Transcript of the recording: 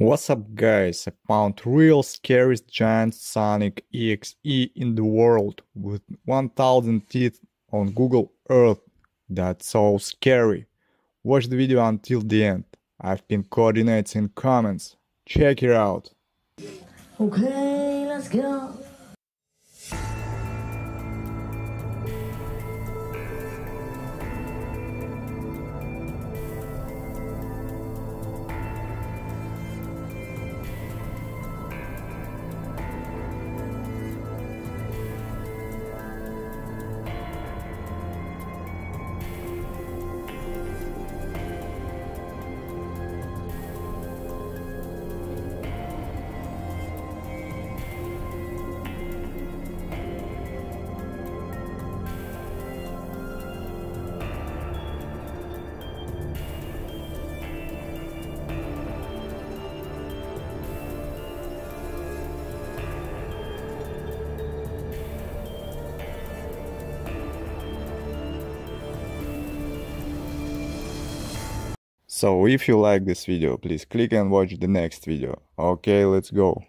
What's up guys, I found real scariest giant Sonic EXE in the world with 1000 teeth on Google Earth. That's so scary. Watch the video until the end. I've pinned coordinates in comments. Check it out. Okay, let's go. So if you like this video, please click and watch the next video. Okay, let's go.